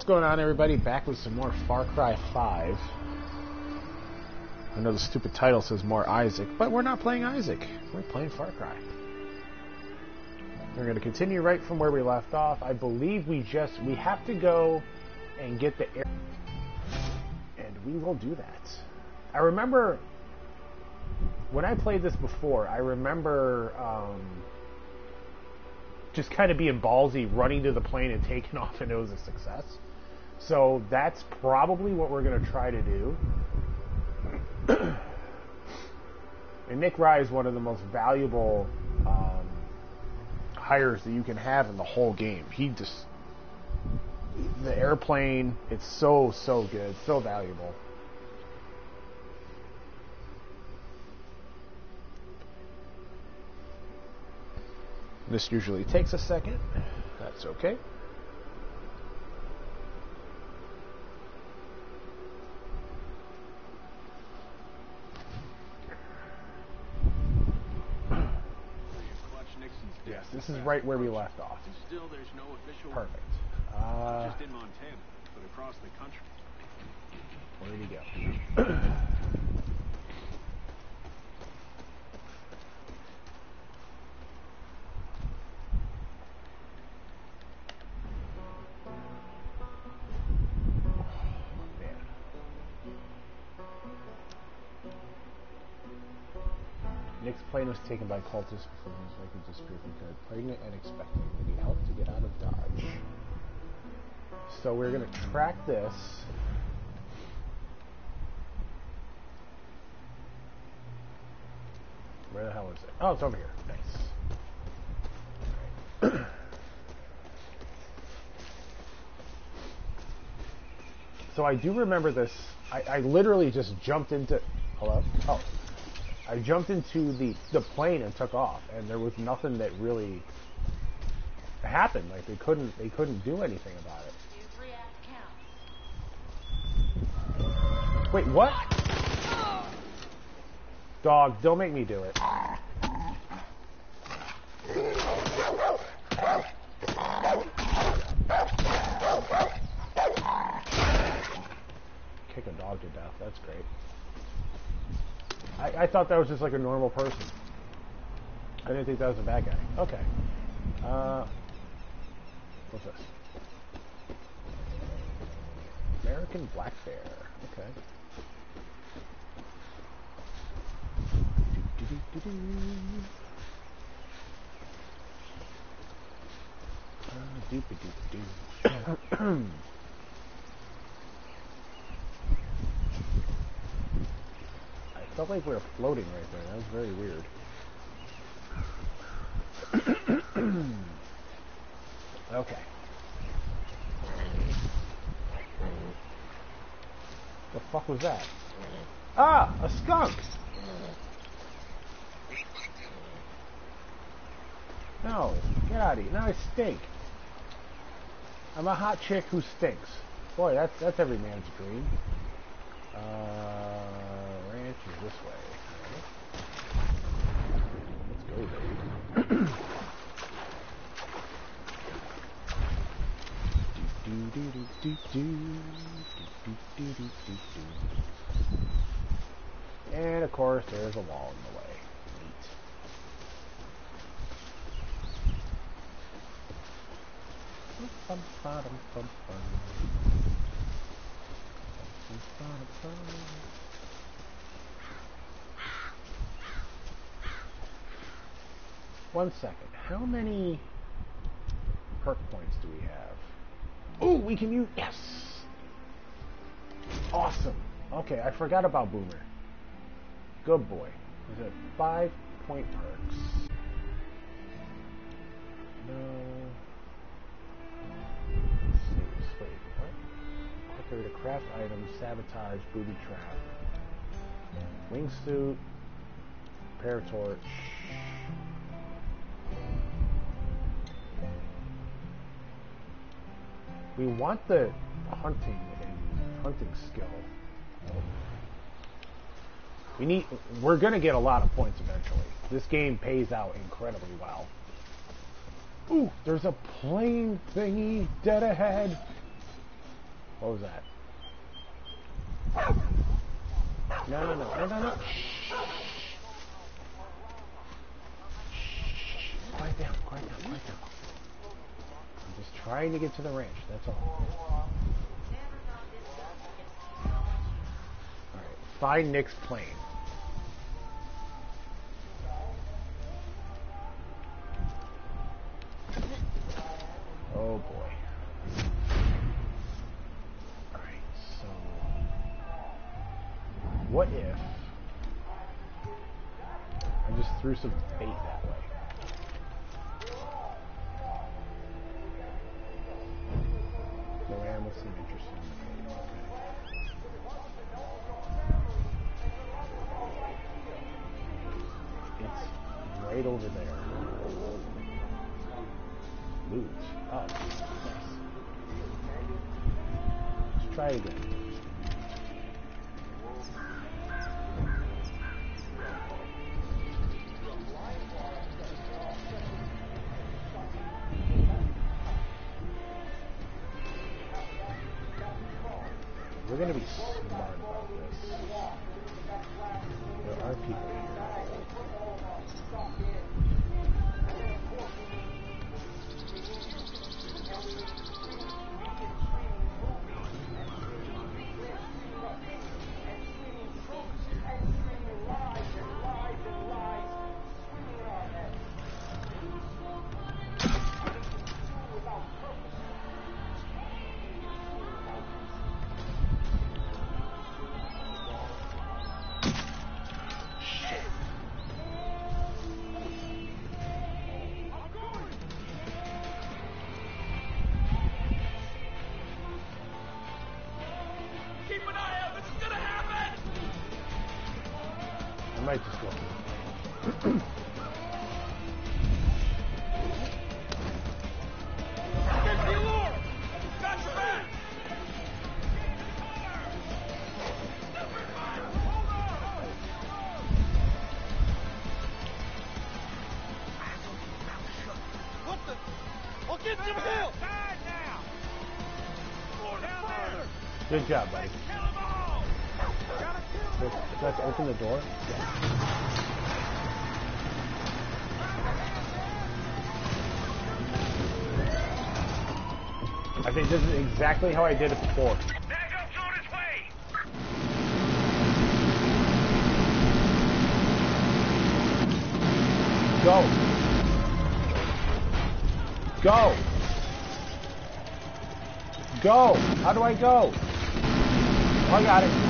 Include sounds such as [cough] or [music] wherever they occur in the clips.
What's going on, everybody? Back with some more Far Cry 5. I know the stupid title says more Isaac, but we're not playing Isaac. We're playing Far Cry. We're going to continue right from where we left off. I believe we just we have to go and get the air, and we will do that. I remember when I played this before. I remember um, just kind of being ballsy, running to the plane and taking [laughs] off, and it was a success. So that's probably what we're going to try to do. [clears throat] and Nick Rye is one of the most valuable um, hires that you can have in the whole game. He just the airplane, it's so so good, so valuable. This usually takes a second. That's okay. Yes, this is right where we left off. Still, there's no official. Perfect. Uh, just in Montana, but across the country. where did he go? [clears throat] Plane was taken by cultists before his record disappeared occurred. Pregnant and expecting. They need help to get out of Dodge. So we're going to track this. Where the hell is it? Oh, it's over here. Nice. [clears throat] So I do remember this. I, I literally just jumped into. Hello? Oh. I jumped into the, the plane and took off, and there was nothing that really happened. Like they couldn't they couldn't do anything about it. Wait, what? Dog, don't make me do it. Kick a dog to death. That's great. I, I thought that was just like a normal person. I didn't think that was a bad guy. Okay. Uh, what's this? American Black Bear. Okay. Do-do-do-do-do. Ah, doop-a-doop-a-doo. I felt like we were floating right there. That was very weird. [clears throat] okay. The fuck was that? Ah, a skunk. No, get out of here. Now I stink. I'm a hot chick who stinks. Boy, that's that's every man's dream. Uh, this way. Let's go, babe. And of course, there's a wall in the way. Neat. One second. How many perk points do we have? Oh, we can use yes. Awesome. Okay, I forgot about Boomer. Good boy. Is it five point perks? No. Let's see. Wait, what? Quicker to craft items, sabotage, booby trap, wingsuit, paratorch. We want the hunting and hunting skill. We need. We're gonna get a lot of points eventually. This game pays out incredibly well. Ooh, there's a plane thingy dead ahead. What was that? No, no, no, no, no, no. Shh. Shh. Quiet down, quiet down, quiet down. Just trying to get to the ranch, that's all. Alright, find Nick's plane. Oh boy. Alright, so. What if. I just threw some bait that way? Loot. Oh, nice. Let's try again. We're gonna be smart about this. There are people now. Down there. Good job, buddy. Open the door. I think this is exactly how I did it before. Go. Go. Go. How do I go? Oh, I got it.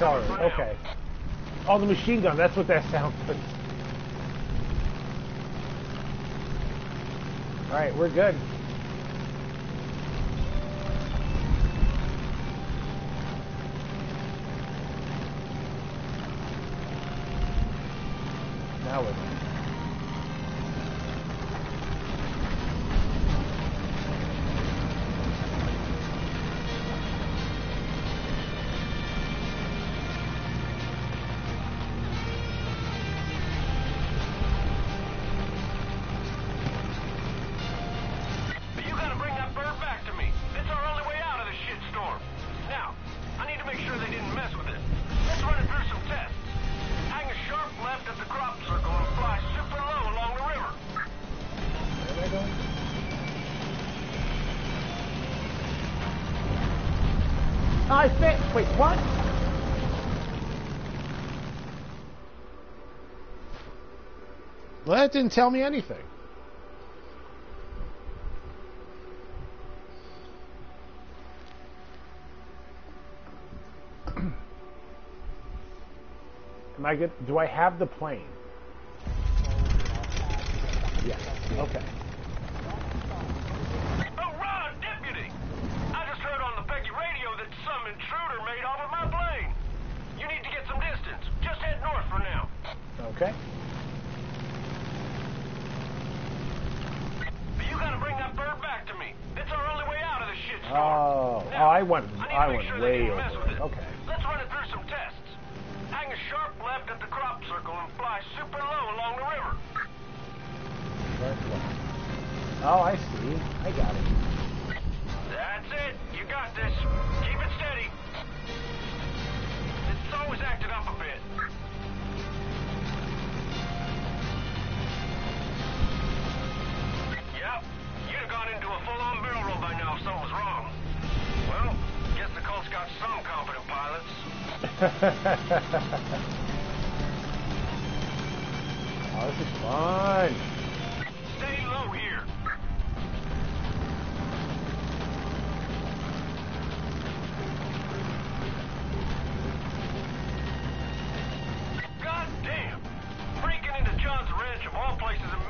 Now. Okay. Oh, the machine gun. That's what that sounds like. All right, we're good. Now we're that didn't tell me anything. [clears throat] Am I good? Do I have the plane? Yes. Okay. Oh, Ron, deputy! I just heard on the Peggy radio that some intruder made off with my plane. You need to get some distance. Just head north for now. Okay. But you gotta bring that bird back to me. It's our only way out of this shitstorm. storm. Oh, Now, oh, I went, I I went sure way over with it. it. Okay. Let's run it through some tests. Hang a sharp left at the crop circle and fly super low along the river. Oh, I see. I got it. That's it. You got this. Keep it steady. It's always acted up a bit. Yep. You'd have gone into a full-on barrel roll by now if something was wrong. [laughs] oh, this is fun. Stay low here. God damn! Breaking into John's ranch of all places and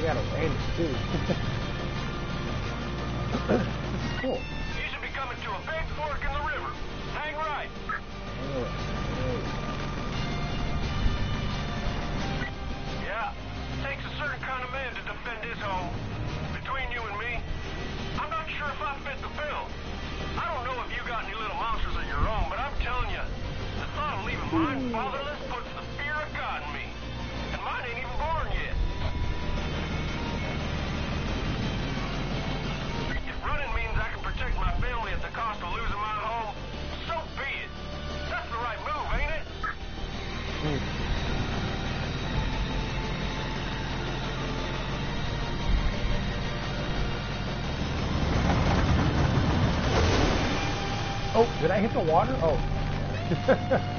think I got it landed too. this [coughs] is cool. You should be coming to a big fork in the river. Hang right. Yeah, takes a certain kind of man to defend his home. Between you and me, I'm not sure if I fit the bill. I don't know if you got any little monsters of your own, but I'm telling you, the thought of leaving mine fatherless puts the fear of God in me. At the cost of losing my home, so be it. That's the right move, ain't it? Oh, did I hit the water? Oh. [laughs]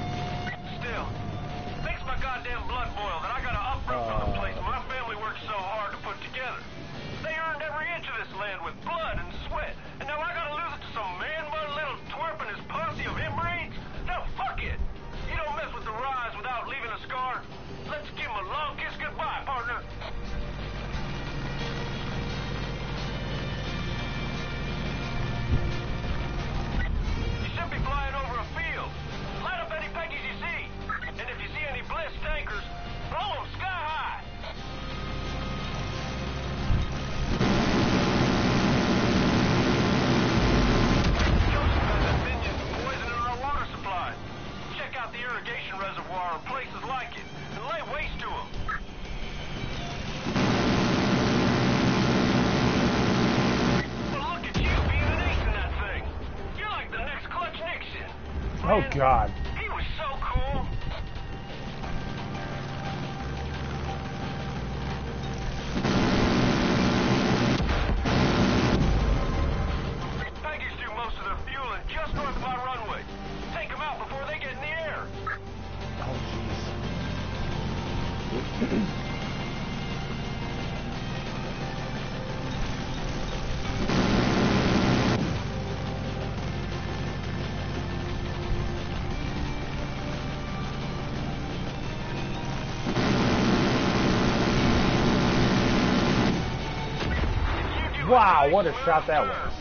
or places like it, and lay waste to them. But look at you being an ace in that thing. You're like the next Clutch Nixon. Oh God. Wow, what a shot that was.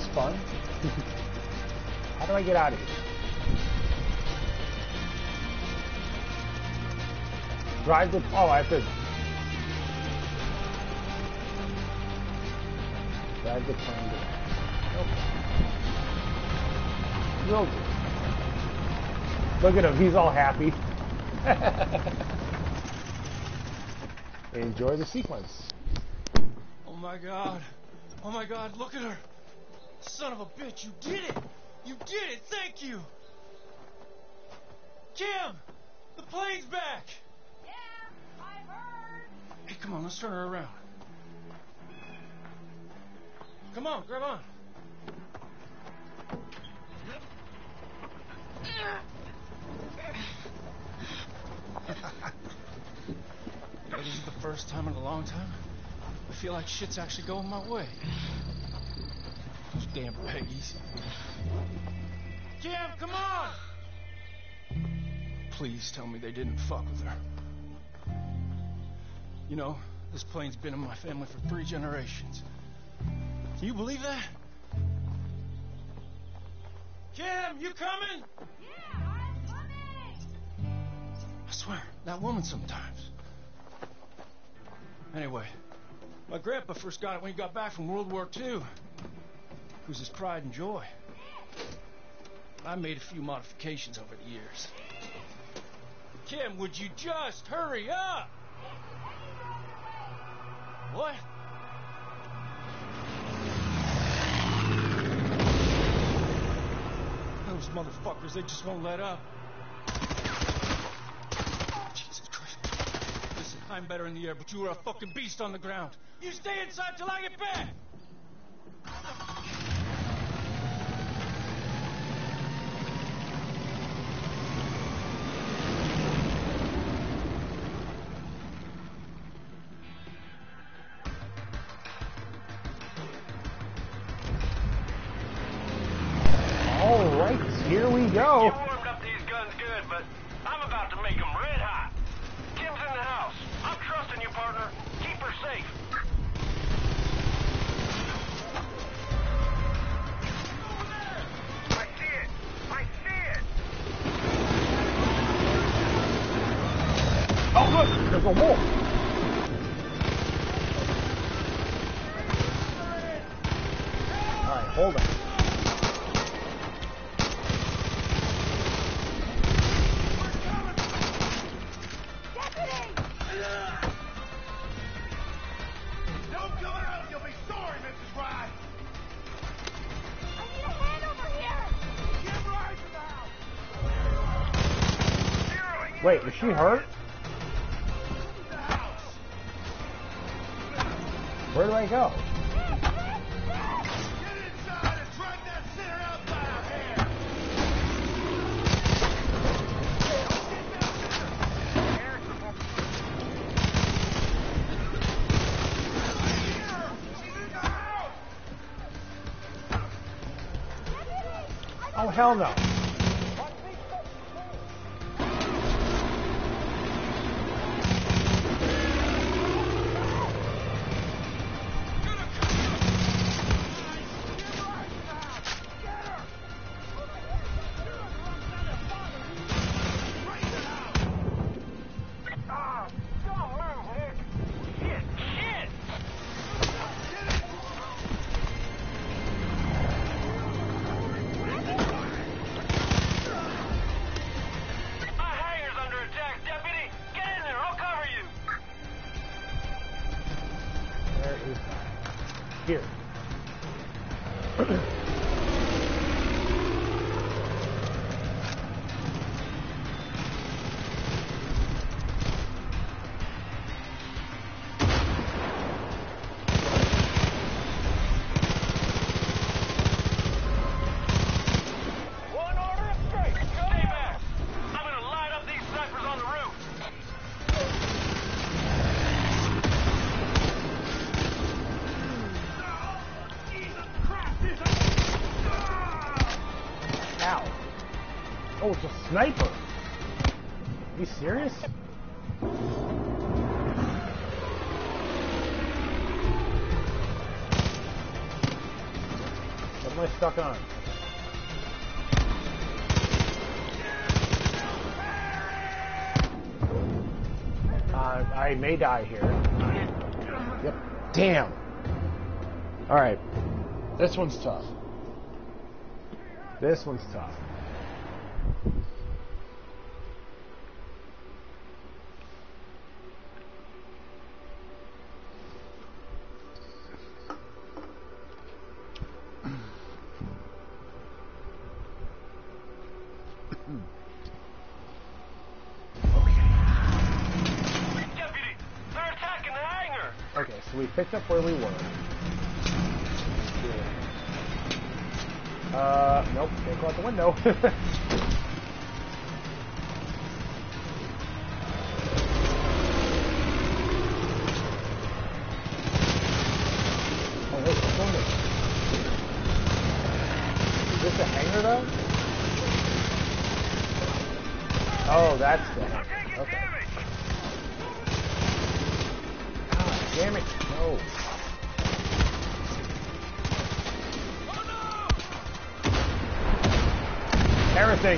Was fun. [laughs] How do I get out of here? Drive the. Oh, I have to. Drive the plane. To, nope. Do. Look at him. He's all happy. [laughs] Enjoy the sequence. Oh my god. Oh my god, look at her. Son of a bitch, you did it! You did it! Thank you! Kim! The plane's back! Yeah, I heard. Hey, come on, let's turn her around. Come on, grab on. this is the first time in a long time I feel like shit's actually going my way. Damn Peggies. Jim, come on! Please tell me they didn't fuck with her. You know, this plane's been in my family for three generations. Can you believe that? Jim, you coming? Yeah, I'm coming. I swear, that woman sometimes. Anyway, my grandpa first got it when he got back from World War II. Was his pride and joy. I made a few modifications over the years. Kim, would you just hurry up? What? Those motherfuckers, they just won't let up. Jesus Christ. Listen, I'm better in the air, but you are a fucking beast on the ground. You stay inside till I get back! Here we go. You warmed up these guns good, but I'm about to make them red hot. Kim's in the house. I'm trusting you, partner. Keep her safe. I see it. I see it. Oh, look, there's a wolf. All right, hold on. Wait, is she hurt? Where do I go? Oh hell inside Here. Sniper. Are you serious? What am I stuck on? Uh, I may die here. Yep. Damn. All right. This one's tough. This one's tough. Picked up where we were. Uh, nope, can't go out the window. [laughs]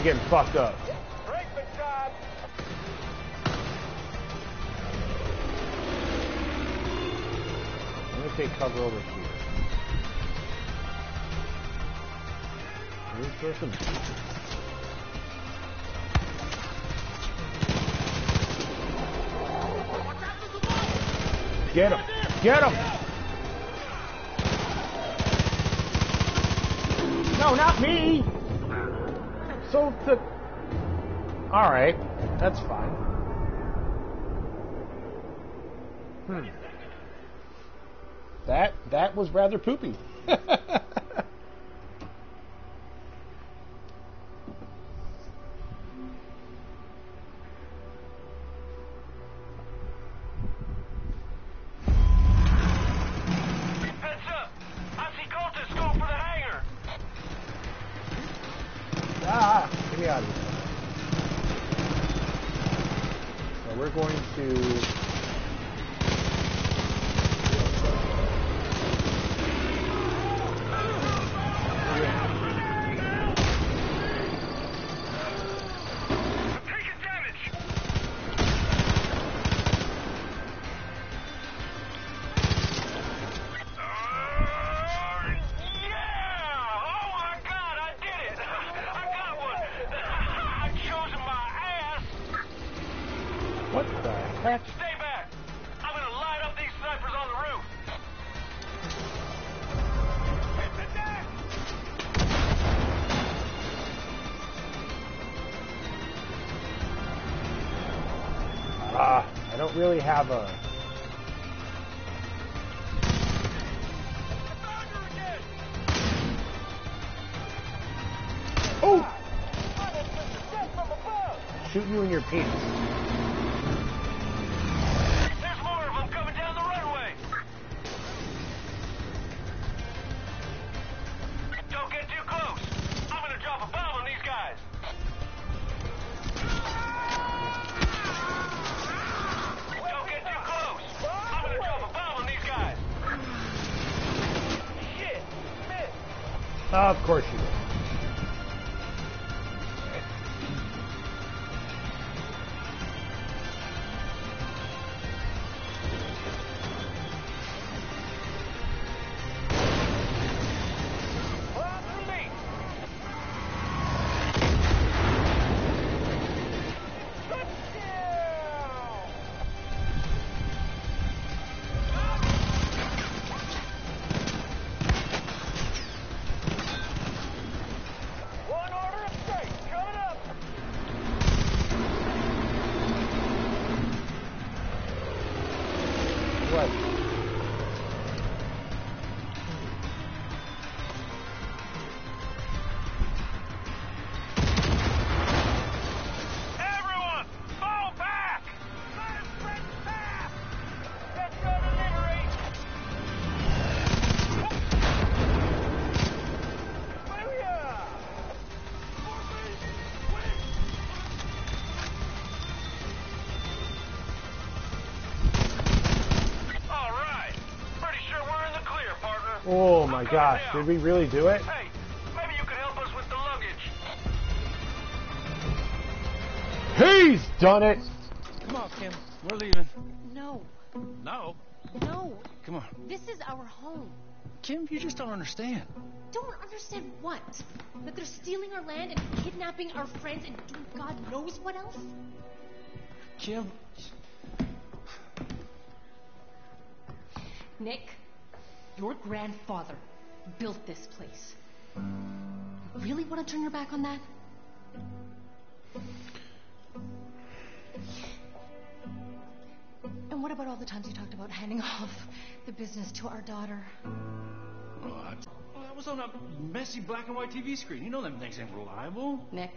Everything getting fucked up. I'm gonna take cover over here. Let's some Get him! Get him! No, not me! So the. Alright, that's fine. Hmm. That that was rather poopy. [laughs] the? Stay back. I'm gonna light up these snipers on the roof. Ah, I don't really have a. Ah, of course you did. My gosh, did we really do it? Hey, maybe you could help us with the luggage. He's done it! Come on, Kim. We're leaving. No, No. no. Come on. This is our home. Kim, you just don't understand. Don't understand what? That they're stealing our land and kidnapping our friends and doing God knows what else? Kim, Nick, your grandfather built this place. Really want to turn your back on that? And what about all the times you talked about handing [laughs] off the business to our daughter? Oh, what? Well, oh, that was on a messy black and white TV screen. You know them things ain't reliable. Nick,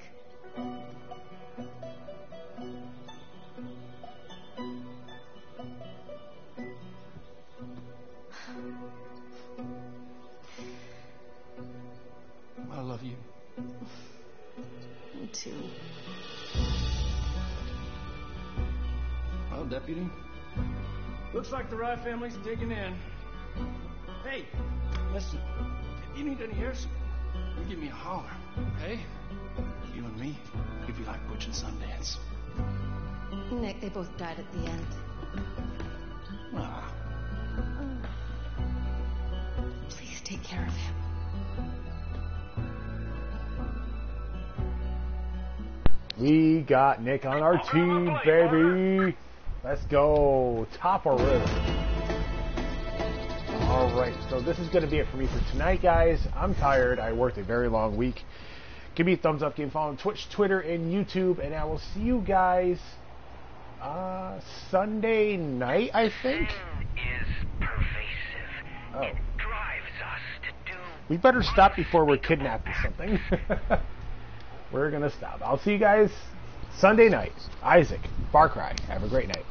me. Well, deputy. Looks like the Rye family's digging in. Hey, listen. If you need any air support, you give me a holler, okay? You and me, we'd be like Butch and Sundance. Nick, they both died at the end. Ah, Please take care of him. We got Nick on our team, baby. Let's go. Top of river. All right, so this is going to be it for me for tonight, guys. I'm tired. I worked a very long week. Give me a thumbs up, give me a follow on Twitch, Twitter, and YouTube, and I will see you guys uh, Sunday night, I think. Oh. It drives us to do We better stop before we're kidnapped or something. [laughs] we're going to stop. I'll see you guys Sunday night. Isaac, Far Cry. Have a great night.